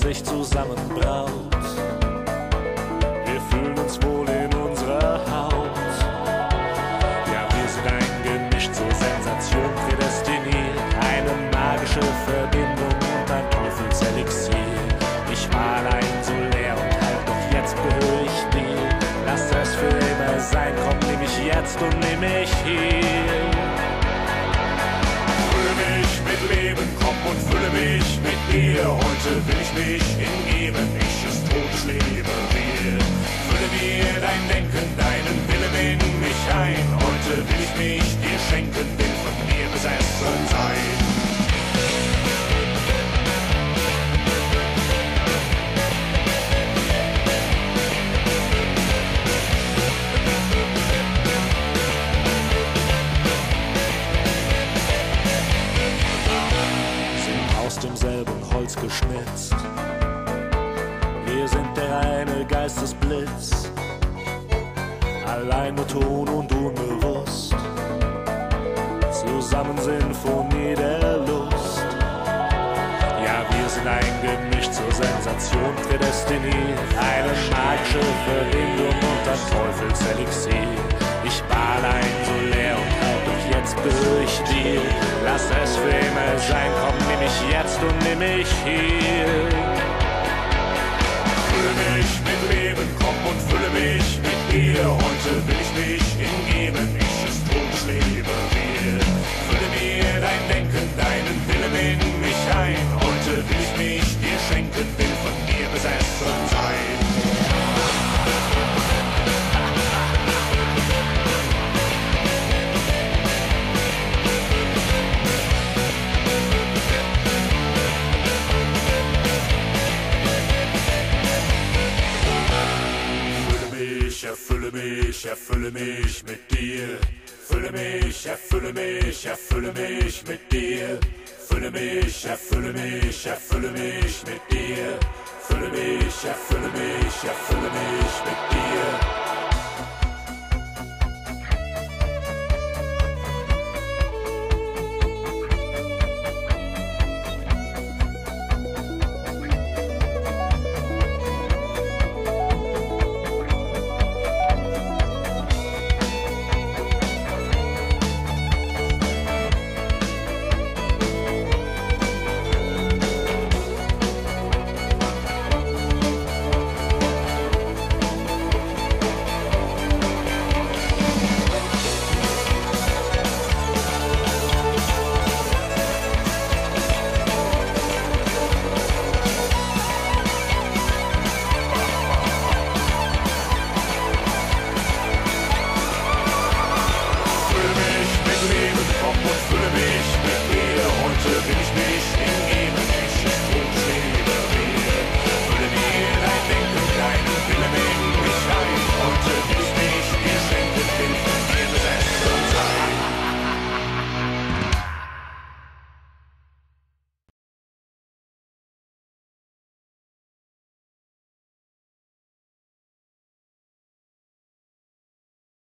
sich zusammenbraut. Wir fühlen uns wohl in unserer Haut. Ja, wir sind ein Gemisch zur Sensation prädestiniert. Eine magische Verbindung und ein Teufelselixier. Ich war allein so leer und halb, doch jetzt gehöre ich dir. Lass es für immer sein, komm, nimm mich jetzt und nimm mich hier. Heute will ich mich hingeben, ich ist totes Leben wir. Fülle mir dein Denken, deinen Willen in mich ein. Heute will ich mich dir schenken, geschnitzt. Wir sind der reine Geistesblitz, allein nur Ton und unbewusst. Zusammen Sinfonie der Lust. Ja, wir sind ein Gemisch zur Sensation prädestiniert. Eine magische Verbindung und ein Teufelselixier. Ich war allein so leer und doch jetzt gehöre ich dir. Lass es für immer sein, jetzt und nimm mich hier. Fülle mich mit Leben, komm und fülle mich mit dir. Heute will ich mich, erfülle mich mit dir. Fülle mich, erfülle mich, erfülle mich mit dir. Fülle mich, erfülle mich, erfülle mich mit dir. Fülle mich, erfülle mich, erfülle mich.